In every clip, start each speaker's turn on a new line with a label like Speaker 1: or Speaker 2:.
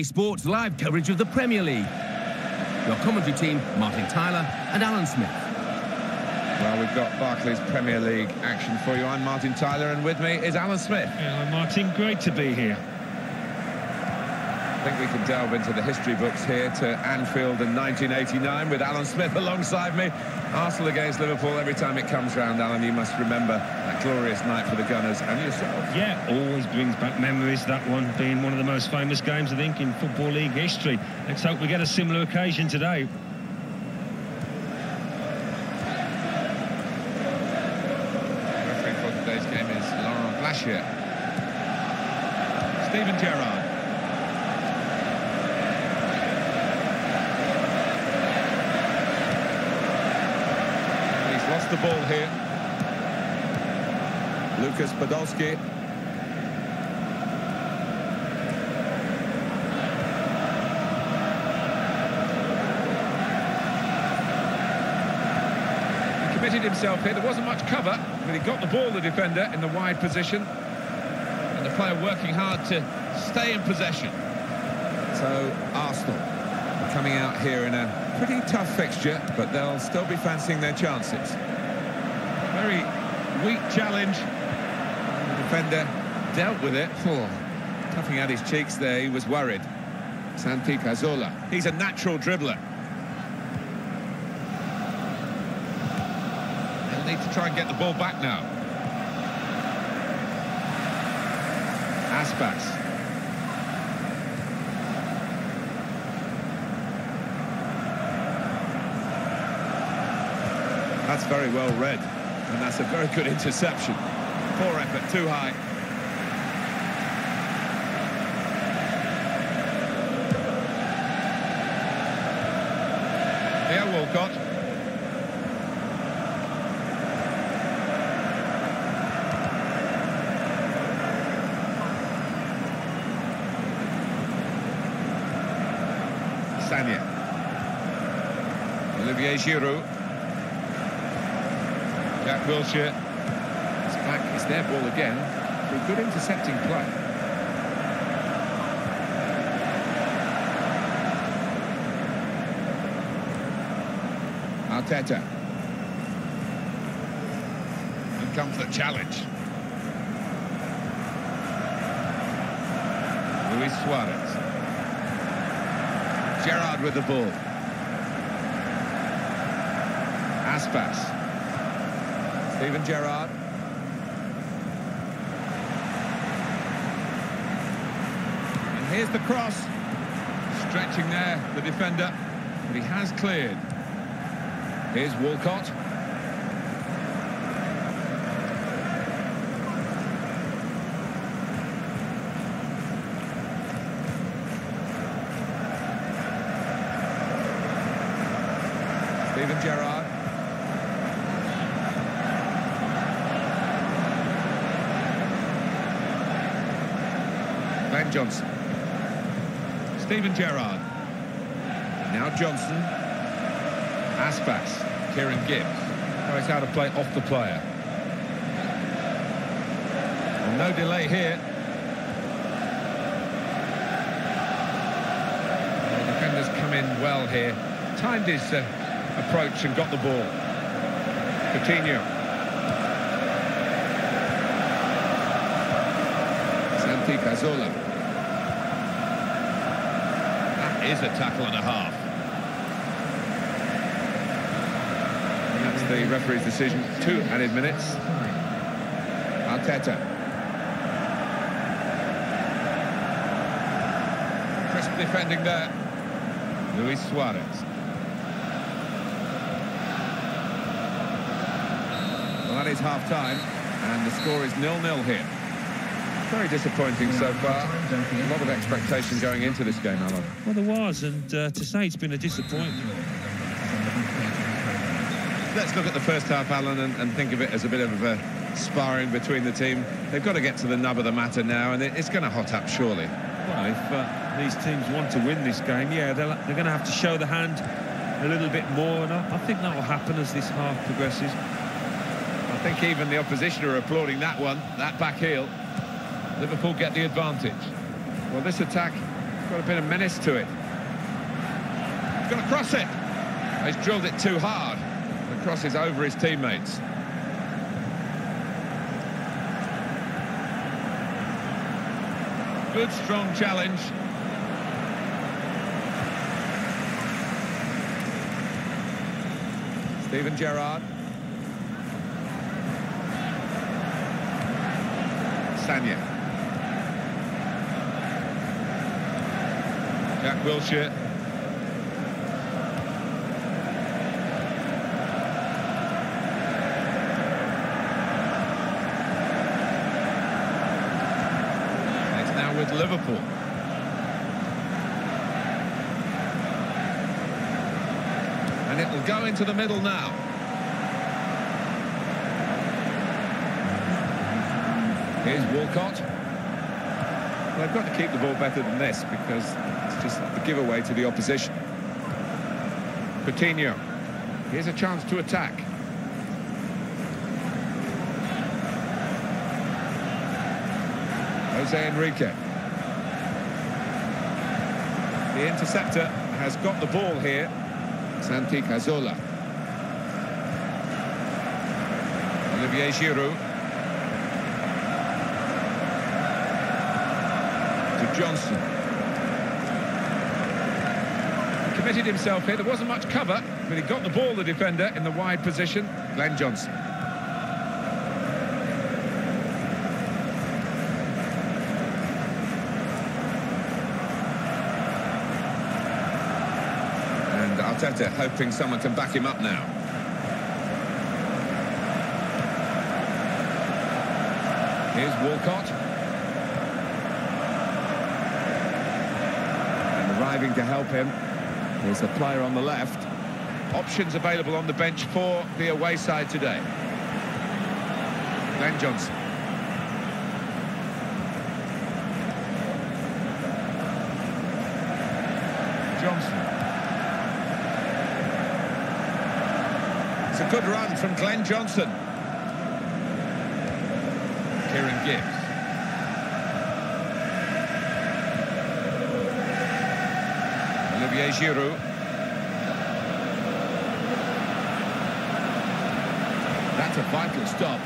Speaker 1: Sports live coverage of the Premier League. Your commentary team, Martin Tyler and Alan Smith.
Speaker 2: Well, we've got Barclays Premier League action for you. I'm Martin Tyler, and with me is Alan Smith.
Speaker 3: Hello, Martin. Great to be here.
Speaker 2: I think we can delve into the history books here to Anfield in 1989 with Alan Smith alongside me. Arsenal against Liverpool, every time it comes round, Alan, you must remember that glorious night for the Gunners and yourself.
Speaker 3: Yeah, always brings back memories, that one being one of the most famous games, I think, in Football League history. Let's hope we get a similar occasion today.
Speaker 2: Referee for today's game is Laurent Blachier. Steven Gerrard. He's lost the ball here. Lucas Podolski. He committed himself here. There wasn't much cover, but he got the ball, the defender, in the wide position. And the player working hard to stay in possession. So, Arsenal coming out here in a pretty tough fixture, but they'll still be fancying their chances. Very weak challenge. The defender dealt with it. Oh, toughing at his cheeks there, he was worried. Santi Cazorla. He's a natural dribbler. They'll need to try and get the ball back now. Aspas. That's very well read. And that's a very good interception. Poor effort, too high. Here, Walcott. Sagna. Olivier Giroud. Jack Wilshere. It's back, it's their ball again. Good intercepting play. Arteta. And comes the challenge. Luis Suarez. Gerrard with the ball. Aspas. Steven Gerrard. And here's the cross. Stretching there, the defender. But he has cleared. Here's Walcott. Steven Gerrard. Johnson. Steven Gerrard. Now Johnson. Aspas. Kieran Gibbs. Knows how to play off the player. And no delay here. The defenders come in well here. Timed his uh, approach and got the ball. Coutinho. Santi Cazorla. Is a tackle and a half. And that's the referee's decision. Two added minutes. Arteta. Crisp defending there. Luis Suarez. Well, that is half-time, and the score is nil-nil here. Very disappointing so far. A lot of expectation going into this game, Alan.
Speaker 3: Well, there was, and uh, to say it's been a disappointment.
Speaker 2: Let's look at the first half, Alan, and, and think of it as a bit of a sparring between the team. They've got to get to the nub of the matter now, and it, it's going to hot up, surely.
Speaker 3: Well, if uh, these teams want to win this game, yeah, they're, they're going to have to show the hand a little bit more, and I, I think that will happen as this half progresses.
Speaker 2: I think even the opposition are applauding that one, that back heel. Liverpool get the advantage. Well, this attack has got a bit of menace to it. He's going to cross it. He's drilled it too hard. The cross is over his teammates. Good, strong challenge. Steven Gerrard. Sagna. Jack Wilshere. It's now with Liverpool. And it will go into the middle now. Here's Walcott. Well, they've got to keep the ball better than this because just the giveaway to the opposition. Coutinho. Here's a chance to attack. Jose Enrique. The interceptor has got the ball here. Santi Cazorla. Olivier Giroud. To Johnson. Committed himself here. There wasn't much cover, but he got the ball, the defender, in the wide position. Glenn Johnson. And Arteta hoping someone can back him up now. Here's Walcott. And arriving to help him is a player on the left. Options available on the bench for the away side today. Glenn Johnson. Johnson. It's a good run from Glenn Johnson. Kieran Gibbs. Olivier Giroud. That's a vital stop.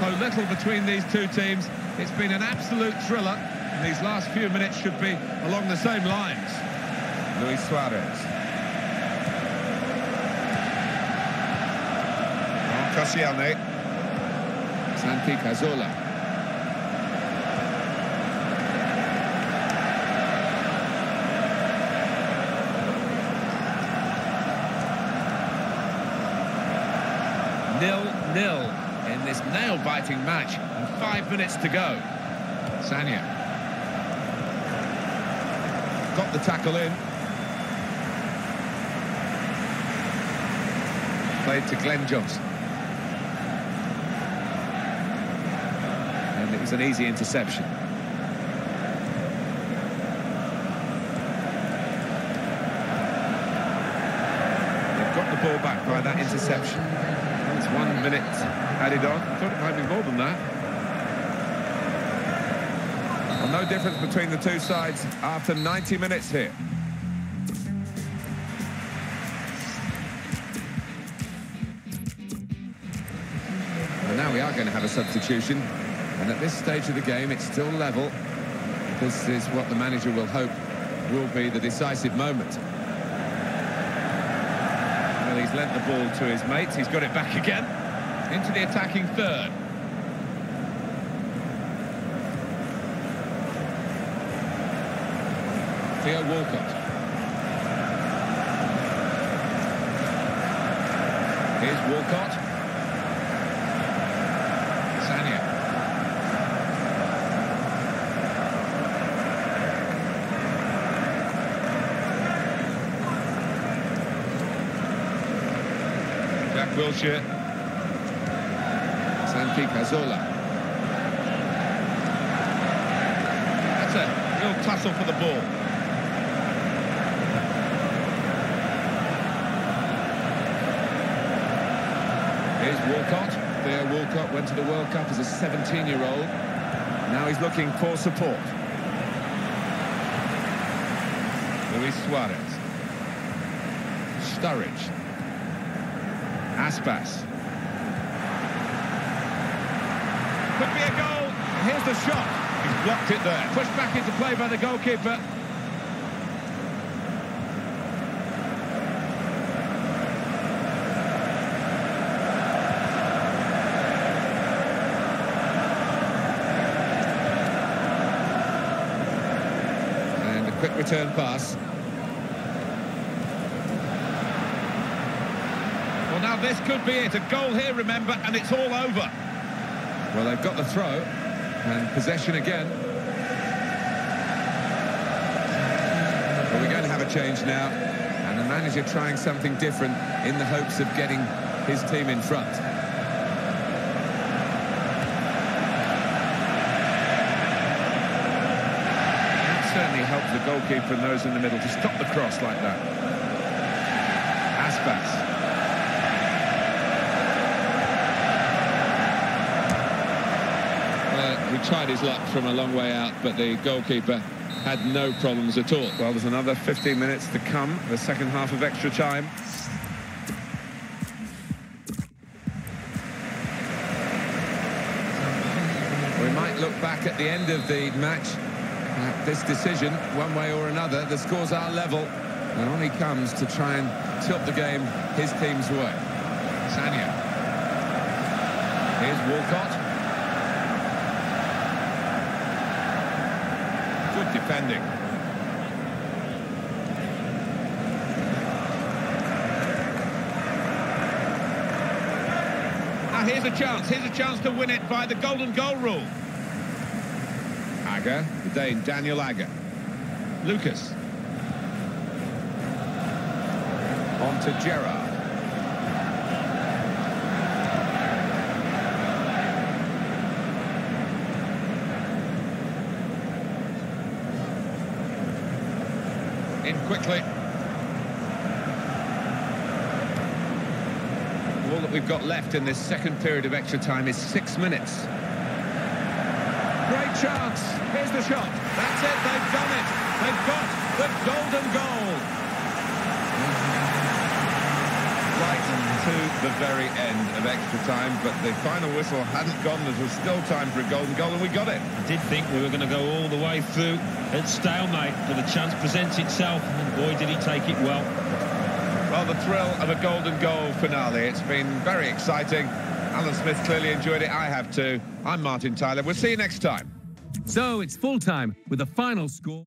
Speaker 2: So little between these two teams. It's been an absolute thriller. And these last few minutes should be along the same lines. Luis Suarez. Koscielny. Santi Cazorla. Nil-nil in this nail-biting match and five minutes to go. Sagna. Got the tackle in. Played to Glenn Johnson. And it was an easy interception. They've got the ball back by that interception. One minute added on. Thought it might be more than that. Well, no difference between the two sides after 90 minutes here. And now we are going to have a substitution. And at this stage of the game, it's still level. This is what the manager will hope will be the decisive moment. Well, he's lent the ball to his mates. He's got it back again. Into the attacking third. Theo Walcott. Here's Walcott. Jack Wilshere. Santi Cazorla. That's a real tussle for the ball. Here's Walcott. Theo Walcott went to the World Cup as a 17-year-old. Now he's looking for support. Luis Suarez. Sturridge. Aspas. Could be a goal. Here's the shot. He's blocked it there. Pushed back into play by the goalkeeper. And a quick return pass. Now this could be it. A goal here, remember, and it's all over. Well, they've got the throw and possession again. Well, we're going to have a change now, and the manager trying something different in the hopes of getting his team in front. That certainly helped the goalkeeper and those in the middle to stop the cross like that. Aspas.
Speaker 4: Uh, he tried his luck from a long way out, but the goalkeeper had no problems at all.
Speaker 2: Well, there's another 15 minutes to come, the second half of extra time. We might look back at the end of the match at this decision, one way or another. The scores are level, and on he comes to try and tilt the game his team's way. Sagna. Here's Walcott. Good defending. Now here's a chance. Here's a chance to win it by the golden goal rule. Agger, the Dane, Daniel Agger. Lucas. On to Gerrard. In quickly. All that we've got left in this second period of extra time is six minutes. Great chance. Here's the shot. That's it. They've done it. They've got the golden goal. Right to the very end of extra time, but the final whistle hadn't gone. There was still time for a golden goal, and we got it.
Speaker 3: I did think we were going to go all the way through at stalemate, but the chance presents itself, and boy, did he take it well.
Speaker 2: Well, the thrill of a golden goal finale. It's been very exciting. Alan Smith clearly enjoyed it. I have too. I'm Martin Tyler. We'll see you next time.
Speaker 1: So it's full time with the final score.